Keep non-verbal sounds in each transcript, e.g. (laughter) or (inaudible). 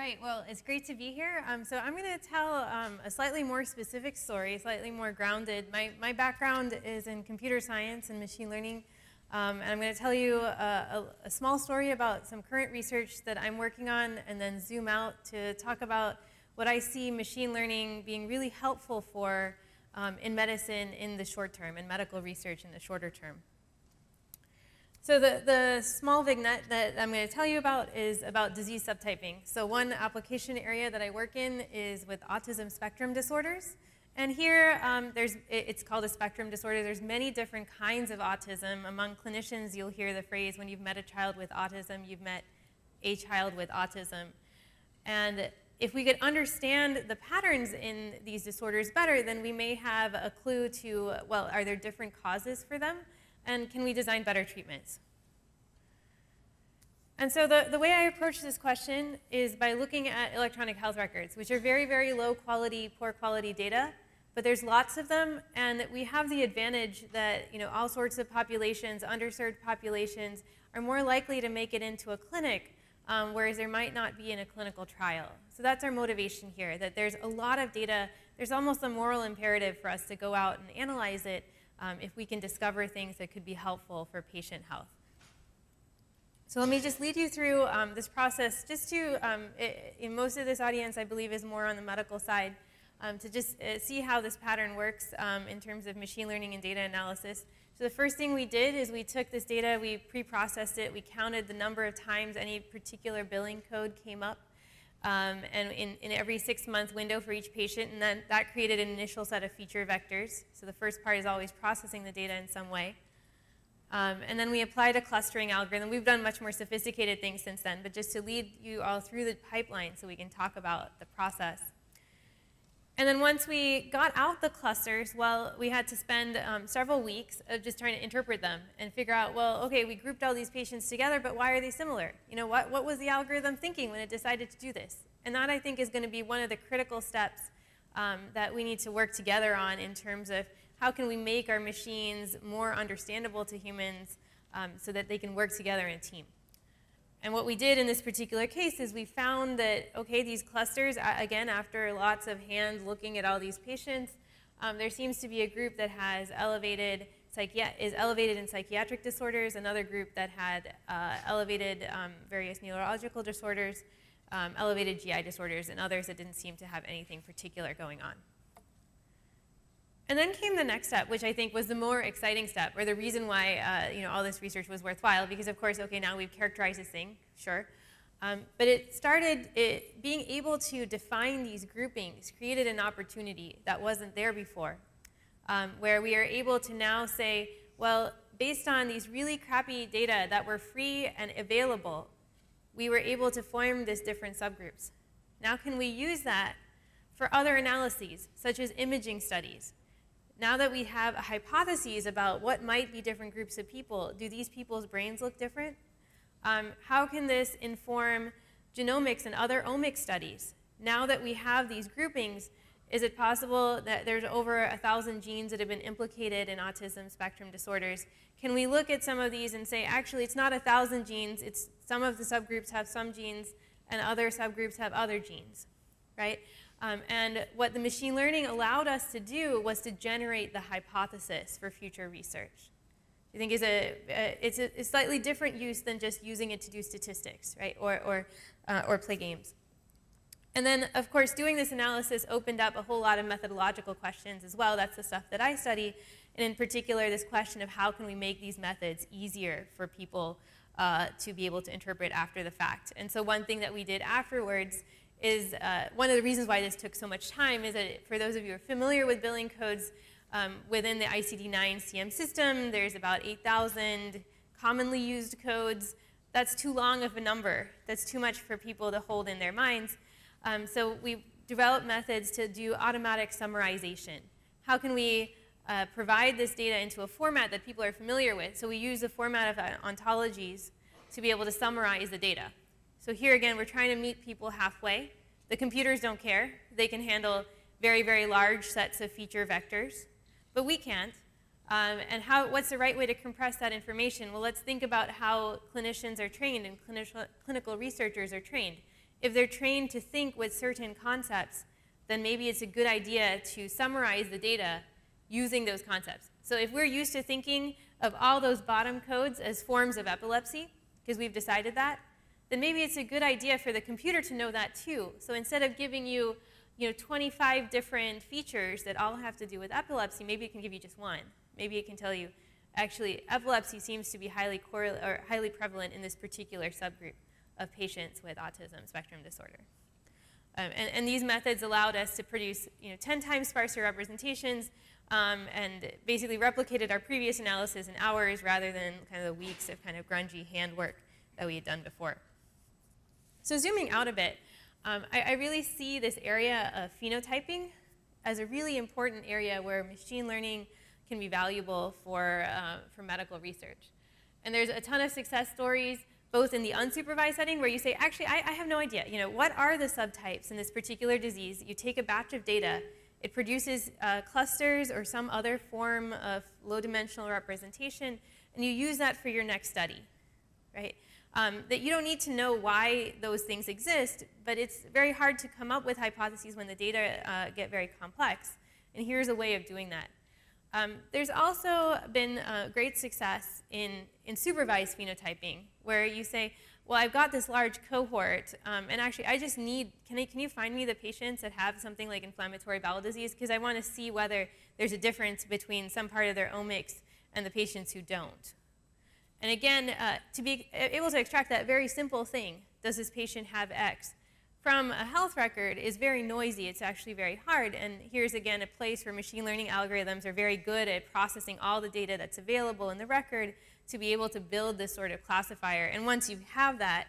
right, well, it's great to be here. Um, so I'm going to tell um, a slightly more specific story, slightly more grounded. My, my background is in computer science and machine learning, um, and I'm going to tell you a, a, a, small story about some current research that I'm working on, and then zoom out to talk about what I see machine learning being really helpful for um, in medicine in the short term, in medical research in the shorter term. So the, the small vignette that I'm going to tell you about is about disease subtyping. So one application area that I work in is with autism spectrum disorders. And here, um, there's, it's called a spectrum disorder. There's many different kinds of autism. Among clinicians, you'll hear the phrase, when you've met a child with autism, you've met a child with autism. And if we could understand the patterns in these disorders better, then we may have a clue to, well, are there different causes for them? And can we design better treatments? And so the, the way I approach this question is by looking at electronic health records, which are very, very low quality, poor quality data, but there's lots of them, and we have the advantage that you know, all sorts of populations, underserved populations, are more likely to make it into a clinic, um, whereas there might not be in a clinical trial. So that's our motivation here, that there's a lot of data, there's almost a moral imperative for us to go out and analyze it um, if we can discover things that could be helpful for patient health. So let me just lead you through um, this process just to, um, it, in most of this audience, I believe, is more on the medical side, um, to just uh, see how this pattern works um, in terms of machine learning and data analysis. So the first thing we did is we took this data, we pre-processed it, we counted the number of times any particular billing code came up um, and in, in, every six month window for each patient, and then that created an initial set of feature vectors. So the first part is always processing the data in some way. Um, and then we applied a clustering algorithm. We've done much more sophisticated things since then, but just to lead you all through the pipeline so we can talk about the process. And then once we got out the clusters, well, we had to spend um, several weeks of just trying to interpret them and figure out, well, okay, we grouped all these patients together, but why are they similar? You know, what, what was the algorithm thinking when it decided to do this? And that, I think, is going to be one of the critical steps um, that we need to work together on in terms of how can we make our machines more understandable to humans um, so that they can work together in a team. And what we did in this particular case is we found that, okay, these clusters, again, after lots of hand looking at all these patients, um, there seems to be a group that has elevated is elevated in psychiatric disorders, another group that had uh, elevated um, various neurological disorders, um, elevated GI disorders, and others that didn't seem to have anything particular going on. And then came the next step, which I think was the more exciting step, or the reason why uh, you know, all this research was worthwhile, because of course, okay, now we've characterized this thing, sure. Um, but it started, it, being able to define these groupings created an opportunity that wasn't there before, um, where we are able to now say, well, based on these really crappy data that were free and available, we were able to form these different subgroups. Now can we use that for other analyses, such as imaging studies, now that we have hypotheses about what might be different groups of people, do these people's brains look different? Um, how can this inform genomics and other omics studies? Now that we have these groupings, is it possible that there's over a thousand genes that have been implicated in autism spectrum disorders? Can we look at some of these and say, actually, it's not a thousand genes, it's some of the subgroups have some genes and other subgroups have other genes, right? Um, and what the machine learning allowed us to do was to generate the hypothesis for future research. I think is a, a it's a, a, slightly different use than just using it to do statistics, right, or, or, uh, or play games. And then, of course, doing this analysis opened up a whole lot of methodological questions as well. That's the stuff that I study. And in particular, this question of how can we make these methods easier for people uh, to be able to interpret after the fact. And so one thing that we did afterwards is uh, one of the reasons why this took so much time is that for those of you who are familiar with billing codes, um, within the ICD-9 CM system, there's about 8,000 commonly used codes. That's too long of a number. That's too much for people to hold in their minds. Um, so we developed methods to do automatic summarization. How can we uh, provide this data into a format that people are familiar with? So we use the format of uh, ontologies to be able to summarize the data. So here again, we're trying to meet people halfway. The computers don't care. They can handle very, very large sets of feature vectors, but we can't. Um, and how, what's the right way to compress that information? Well, let's think about how clinicians are trained and clinical, clinical researchers are trained. if they're trained to think with certain concepts, then maybe it's a good idea to summarize the data using those concepts. So if we're used to thinking of all those bottom codes as forms of epilepsy, because we've decided that, then maybe it's a good idea for the computer to know that too. So instead of giving you, you know, 25 different features that all have to do with epilepsy, maybe it can give you just one. Maybe it can tell you, actually, epilepsy seems to be highly, or highly prevalent in this particular subgroup of patients with autism spectrum disorder. Um, and, and, these methods allowed us to produce you know, 10 times sparser representations um, and basically replicated our previous analysis in hours rather than kind of the weeks of kind of grungy handwork that we had done before. So zooming out a bit, um, I, I really see this area of phenotyping as a really important area where machine learning can be valuable for, uh, for medical research. And there's a ton of success stories both in the unsupervised setting where you say, actually, I, I, have no idea. You know, what are the subtypes in this particular disease? You take a batch of data, it produces uh, clusters or some other form of low-dimensional representation, and you use that for your next study, right? Um, that you don't need to know why those things exist, but it's very hard to come up with hypotheses when the data uh, get very complex. And here's a way of doing that. Um, there's also been uh, great success in, in supervised phenotyping, where you say, well, I've got this large cohort, um, and actually I just need, can, I, can you find me the patients that have something like inflammatory bowel disease? Because I want to see whether there's a difference between some part of their omics and the patients who don't. And again, uh, to be able to extract that very simple thing, does this patient have X? from a health record is very noisy. It's actually very hard. And here's again a place where machine learning algorithms are very good at processing all the data that's available in the record to be able to build this sort of classifier. And once you have that,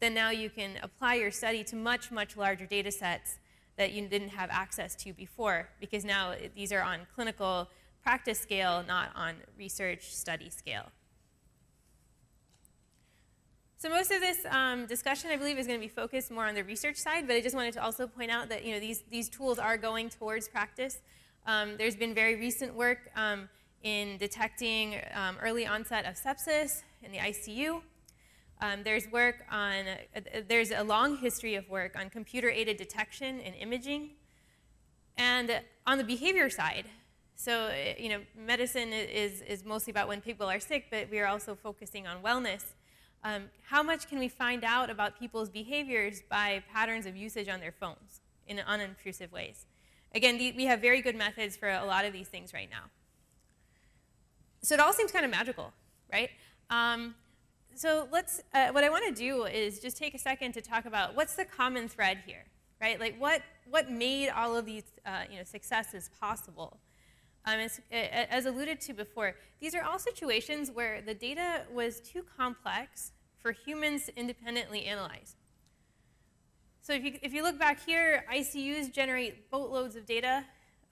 then now you can apply your study to much, much larger data sets that you didn't have access to before because now these are on clinical practice scale, not on research study scale. So most of this um, discussion, I believe, is going to be focused more on the research side, but I just wanted to also point out that you know, these, these tools are going towards practice. Um, there's been very recent work um, in detecting um, early onset of sepsis in the ICU. Um, there's work on, uh, there's a long history of work on computer-aided detection and imaging. And on the behavior side, so, you know, medicine is, is mostly about when people are sick, but we are also focusing on wellness. Um, how much can we find out about people's behaviors by patterns of usage on their phones in unintrusive ways? Again, the, we have very good methods for a lot of these things right now. So it all seems kind of magical, right? Um, so let's, uh, what I want to do is just take a second to talk about what's the common thread here, right? Like what, what made all of these uh, you know, successes possible? Um, as, as, alluded to before, these are all situations where the data was too complex for humans to independently analyze. So if you, if you look back here, ICUs generate boatloads of data.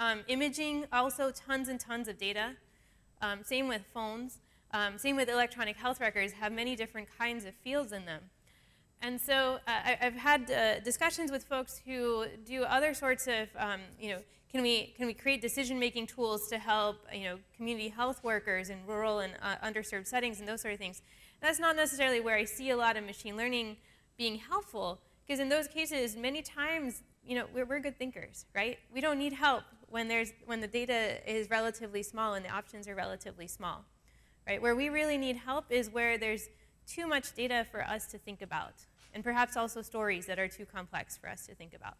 Um, imaging, also tons and tons of data. Um, same with phones. Um, same with electronic health records, have many different kinds of fields in them. And so uh, I, have had uh, discussions with folks who do other sorts of, um, you know, can we, can we create decision-making tools to help, you know, community health workers in rural and uh, underserved settings and those sort of things. That's not necessarily where I see a lot of machine learning being helpful, because in those cases, many times, you know, we're, we're good thinkers, right? We don't need help when, there's, when the data is relatively small and the options are relatively small, right? Where we really need help is where there's too much data for us to think about, and perhaps also stories that are too complex for us to think about.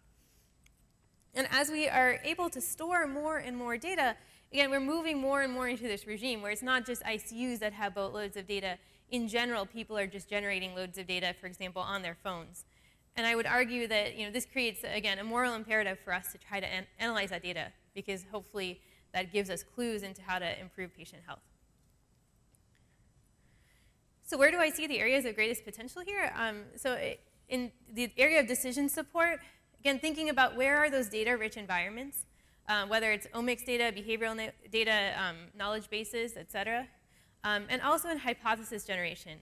And as we are able to store more and more data, again, we're moving more and more into this regime where it's not just ICUs that have boatloads of data, in general, people are just generating loads of data, for example, on their phones. And I would argue that you know, this creates, again, a moral imperative for us to try to an analyze that data because hopefully that gives us clues into how to improve patient health. So where do I see the areas of greatest potential here? Um, so in the area of decision support, again, thinking about where are those data-rich environments, um, whether it's omics data, behavioral data, um, knowledge bases, et cetera um, and also in hypothesis generation.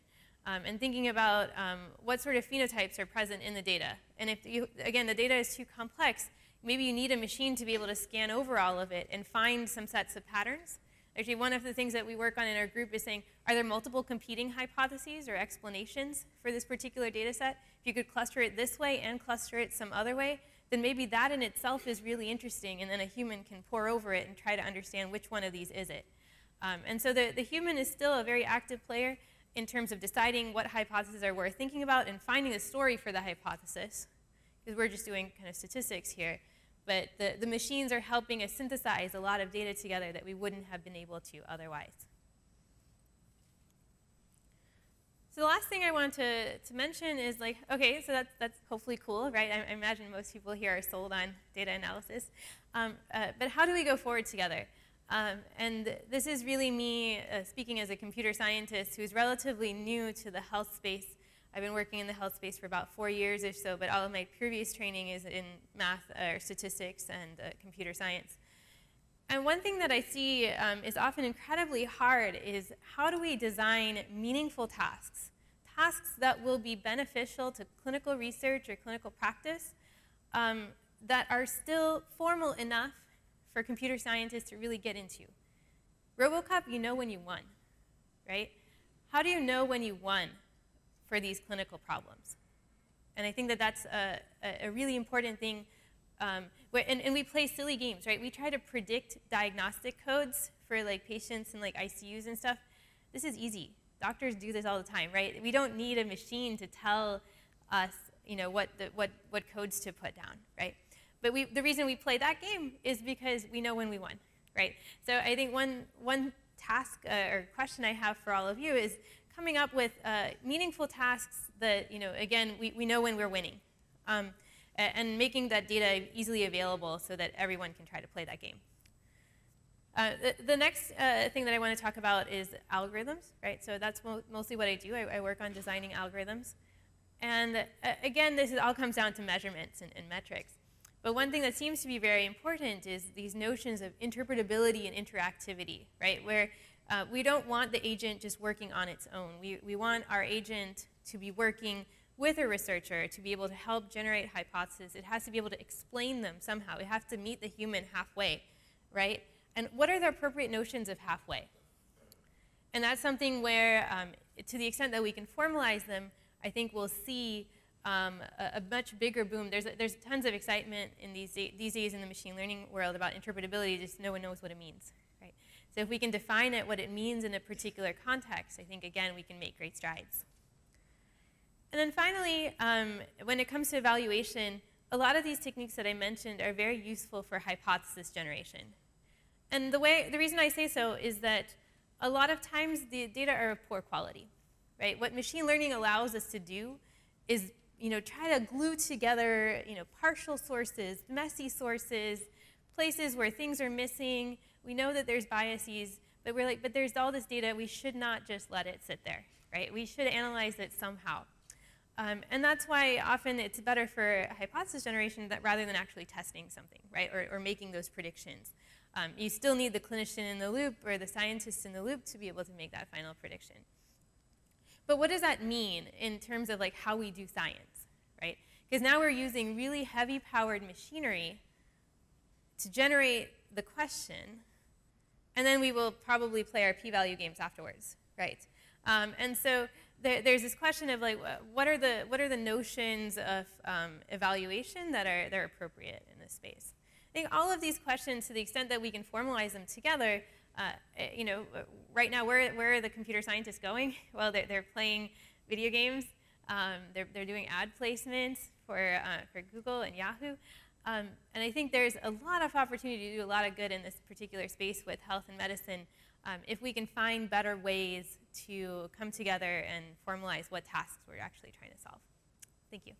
Um, and thinking about um, what sort of phenotypes are present in the data. And if, you, again, the data is too complex, maybe you need a machine to be able to scan over all of it and find some sets of patterns. Actually, one of the things that we work on in our group is saying, are there multiple competing hypotheses or explanations for this particular data set? If you could cluster it this way and cluster it some other way, then maybe that in itself is really interesting, and then a human can pore over it and try to understand which one of these is it. Um, and so the, the human is still a very active player in terms of deciding what hypotheses are worth thinking about and finding a story for the hypothesis, because we're just doing kind of statistics here. But the, the machines are helping us synthesize a lot of data together that we wouldn't have been able to otherwise. So the last thing I want to, to mention is like, okay, so that's, that's hopefully cool, right? I, I imagine most people here are sold on data analysis. Um, uh, but how do we go forward together? Um, and this is really me uh, speaking as a computer scientist who's relatively new to the health space. I've been working in the health space for about four years or so, but all of my previous training is in math or statistics and uh, computer science. And one thing that I see um, is often incredibly hard is how do we design meaningful tasks? Tasks that will be beneficial to clinical research or clinical practice um, that are still formal enough for computer scientists to really get into. RoboCup, you know when you won, right? How do you know when you won for these clinical problems? And I think that that's a, a really important thing um, and, and, we play silly games, right? We try to predict diagnostic codes for like patients and like ICUs and stuff. This is easy. Doctors do this all the time, right? We don't need a machine to tell us, you know, what, the, what, what codes to put down, right? But we, the reason we play that game is because we know when we won, right? So I think one, one task uh, or question I have for all of you is coming up with uh, meaningful tasks that, you know, again, we, we know when we're winning. Um, and making that data easily available so that everyone can try to play that game. Uh, the, the, next uh, thing that I want to talk about is algorithms, right? So that's mo mostly what I do. I, I, work on designing algorithms. And uh, again, this all comes down to measurements and, and, metrics. But one thing that seems to be very important is these notions of interpretability and interactivity, right? Where uh, we don't want the agent just working on its own. We, we want our agent to be working with a researcher to be able to help generate hypotheses, it has to be able to explain them somehow. It has to meet the human halfway, right? And what are the appropriate notions of halfway? And that's something where, um, to the extent that we can formalize them, I think we'll see um, a, a, much bigger boom. There's, there's tons of excitement in these, these days in the machine learning world about interpretability, just no one knows what it means? So if we can define it, what it means in a particular context, I think, again, we can make great strides. And then finally, um, when it comes to evaluation, a lot of these techniques that I mentioned are very useful for hypothesis generation. And the, way, the reason I say so is that a lot of times the data are of poor quality, right? What machine learning allows us to do is you know, try to glue together you know, partial sources, messy sources, places where things are missing. We know that there's biases, but we're like, but there's all this data, we should not just let it sit there, right? We should analyze it somehow. Um, and that's why often it's better for hypothesis generation that rather than actually testing something, right, or, or making those predictions. Um, you still need the clinician in the loop or the scientist in the loop to be able to make that final prediction. But what does that mean in terms of like how we do science, right? Because now we're using really heavy powered machinery to generate the question, and then we will probably play our p-value games afterwards, right? Um, and so there, there's this question of like, what are the what are the notions of um, evaluation that are that are appropriate in this space? I think all of these questions, to the extent that we can formalize them together, uh, eh, you know, right now, where where are the computer scientists going? (laughs) Well, they're, they're playing video games. Um, they're they're doing ad placements for uh, for Google and Yahoo. Um, and I think there's a lot of opportunity to do a lot of good in this particular space with health and medicine um, if we can find better ways to come together and formalize what tasks we're actually trying to solve. Thank you.